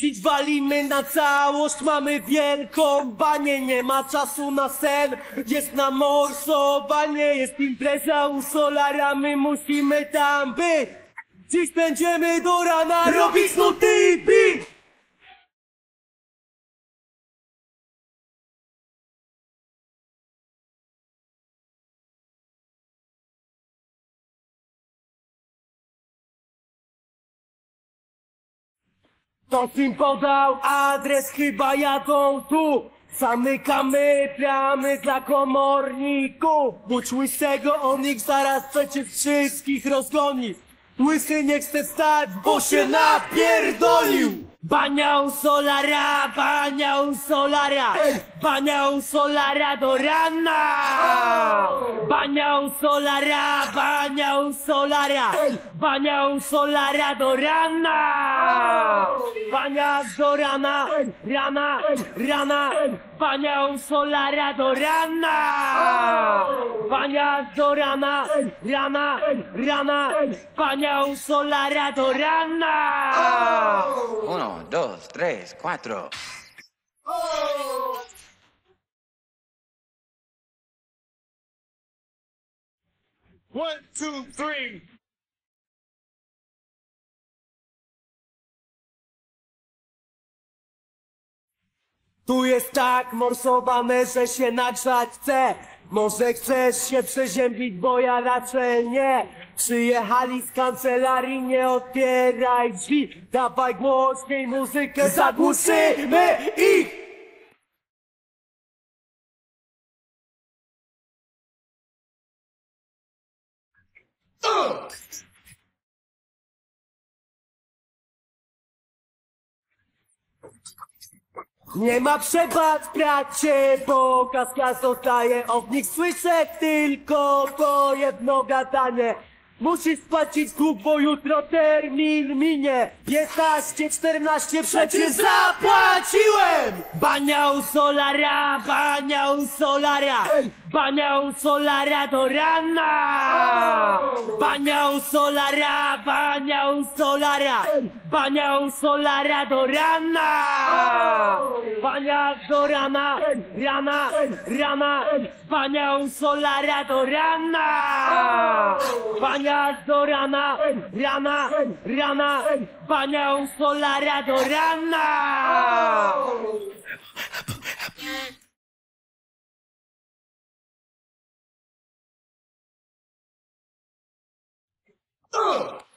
Dziś walimy na całość, mamy wielką banię, nie ma czasu na sen, jest na morsowanie, jest impreza u Solara, my musimy tam być. Dziś będziemy do rana robić nuty beat. Ktoś im podał adres, chyba jadą tu. Zamykamy bramy dla komorników. Bądź łysego, on ich zaraz przecież wszystkich rozgoni. Łysy nie chce stać, bo się napierdolił. Baniał solara, baniał solara, baniał solara do rana. Baniał solara, baniał solara, baniał solara do rana. Bania do rana, rana, rana, baniał solara do rana. Bania do rana, rana, rana, baniał solara do rana. Uno, dos, tres, cuatro. One, two, three. Tu jest tak morsowane, że się nagrzać chce. Może chcesz się przeziębić, bo ja raczej nie. Przyjechali z kancelarii, nie otwieraj drzwi. Dawaj głośniej muzykę, zagłuszymy ich! Nie ma przebacz, bracie, bo kaska zostaje od nich. Słyszę tylko to jedno gadanie. Musisz spłacić dług, bo jutro termin minie. 15, 14, przecież zapłaciłem! Baniał solara, baniał solara Baniał solara do rana! Baniał solara, baniał solara! Baniał solara do rana! Bania do rana, rana, rana! Solara do rana! Bania do rana, rana, rana! Baniał solara do rana Ugh.